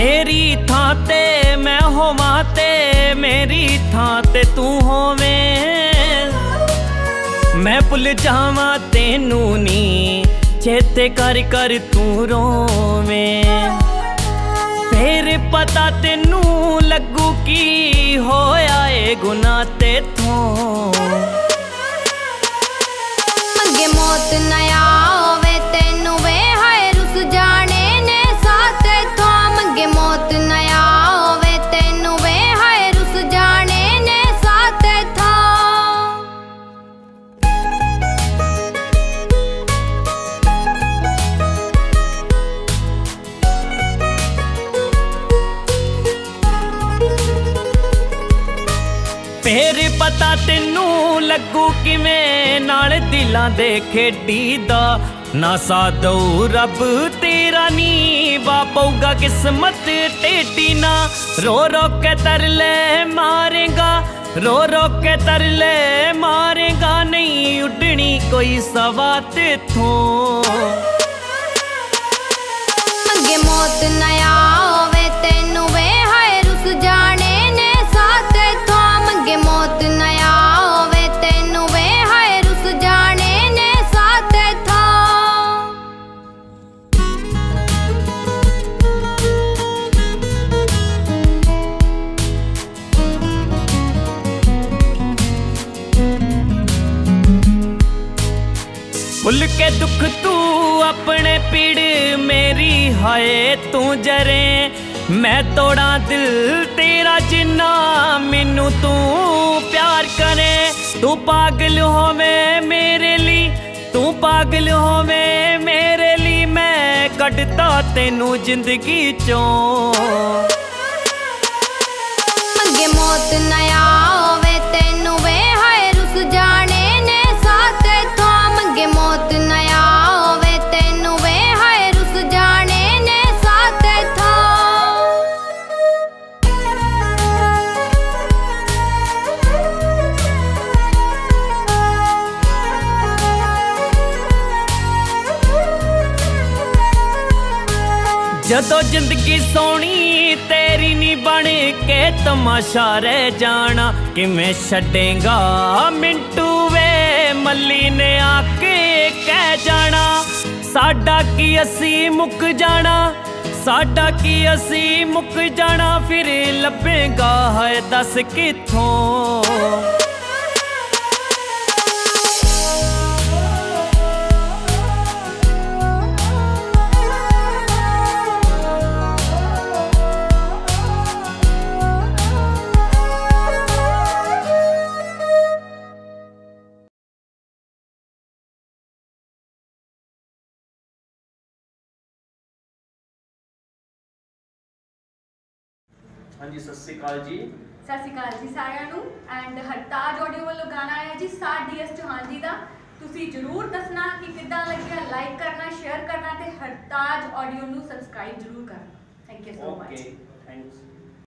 ਤੇਰੀ ਥਾਂ ਤੇ ਮੈਂ ਹੋਵਾਂ ਤੇ ਮੇਰੀ ਥਾਂ ਤੇ ਤੂੰ ਹੋਵੇਂ। ਮੈਂ ਭੁੱਲ ਜਾਵਾਂ ਤੈਨੂੰ ਨੀ, ਚੇਤੇ ਕਰ ਕਰ ਤੂੰ ਰੋਵੇਂ। ਫੇਰ ਪਤਾ ਤੈਨੂੰ ਲੱਗੂ ਕੀ ਹੋਇਆ ਏ ਗੁਨਾਹ ਤੇਥੋਂ ਮੰਗੇ ਮੌਤ ਨਾ ਫੇਰ ਪਤਾ ਤੈਨੂੰ ਲੱਗੂ ਕਿਵੇਂ ਨਾਲ ਦਿਲਾਂ ਦੇ ਖੇਡੀ ਨਾ ਸਾਦੂ ਰੱਬ ਤੇਰਾ ਨੀ ਵਾਪਊਗਾ ਕਿਸਮਤ ਟੇਟੀ ਨਾ। ਰੋ ਰੋ ਕੇ ਤਰਲੇ ਮਾਰੇਗਾ, ਰੋ ਰੋ ਕੇ ਤਰਲੇ ਮਾਰੇਗਾ, ਨਹੀਂ ਉੱਡਣੀ ਕੋਈ ਸਵਾ ਤੇਥੋਂ। ਮੰਗੇ ਮੌਤ ਨਾ ਆਵੇ ਭੁੱਲ ਕੇ ਦੁੱਖ ਤੂੰ ਆਪਣੇ ਪੀੜ ਮੇਰੀ ਹਾਏ ਤੂੰ ਜਰੇ। ਮੈਂ ਤੋੜਾਂ ਦਿਲ ਤੇਰਾ ਜਿੰਨਾ, ਮੈਨੂੰ ਤੂੰ ਪਿਆਰ ਕਰੇ। ਤੂੰ ਪਾਗਲ ਹੋਵੇਂ ਮੇਰੇ ਲਈ, ਤੂੰ ਪਾਗਲ ਹੋਵੇਂ ਮੇਰੇ ਲਈ। ਮੈਂ ਕੱਢਤਾ ਤੈਨੂੰ ਜ਼ਿੰਦਗੀ ਚੋਂ। ਮੰਗੇ ਮੌਤ ਨਾ ਜਦੋਂ ਜ਼ਿੰਦਗੀ ਸੋਹਣੀ ਤੇਰੀ ਨਹੀਂ ਬਣ ਕੇ ਤਮਾਸ਼ਾ ਰਹਿ ਜਾਣਾ, ਕਿਵੇਂ ਛੱਡੇਗਾ? ਮਿੰਟੂ ਵੇ, ਮੱਲੀ ਨੇ ਆ ਕੇ ਕਹਿ ਜਾਣਾ, ਸਾਡਾ ਕੀ ਅਸੀਂ ਮੁੱਕ ਜਾਣਾ? ਸਾਡਾ ਕੀ ਅਸੀਂ ਮੁੱਕ ਜਾਣਾ, ਫਿਰ ਲੱਭੇਗਾ ਹੈ ਦੱਸ ਕਿੱਥੋਂ? ਹਾਂਜੀ ਸਤਿ ਸ੍ਰੀ ਅਕਾਲ ਜੀ। ਸਤਿ ਸ਼੍ਰੀ ਅਕਾਲ ਜੀ ਸਾਰਿਆਂ ਨੂੰ। ਐਂਡ ਹਰਤਾਜ ਆਡੀਓ ਵੱਲੋਂ ਗਾਣਾ ਆਇਆ ਜੀ ਸਾਰ ਡੀਐਸ ਚੌਹਾਨ ਜੀ ਦਾ। ਤੁਸੀਂ ਜਰੂਰ ਦੱਸਣਾ ਕਿ ਕਿੱਦਾਂ ਲੱਗਿਆ ਲਾਈਕ ਕਰਨਾ ਸ਼ੇਅਰ ਕਰਨਾ ਤੇ ਹਰਤਾਜ ਆਡੀਓ ਨੂੰ ਸਬਸਕ੍ਰਾਈਬ ਜਰੂਰ ਕਰਨਾ। Thank you so much okay thanks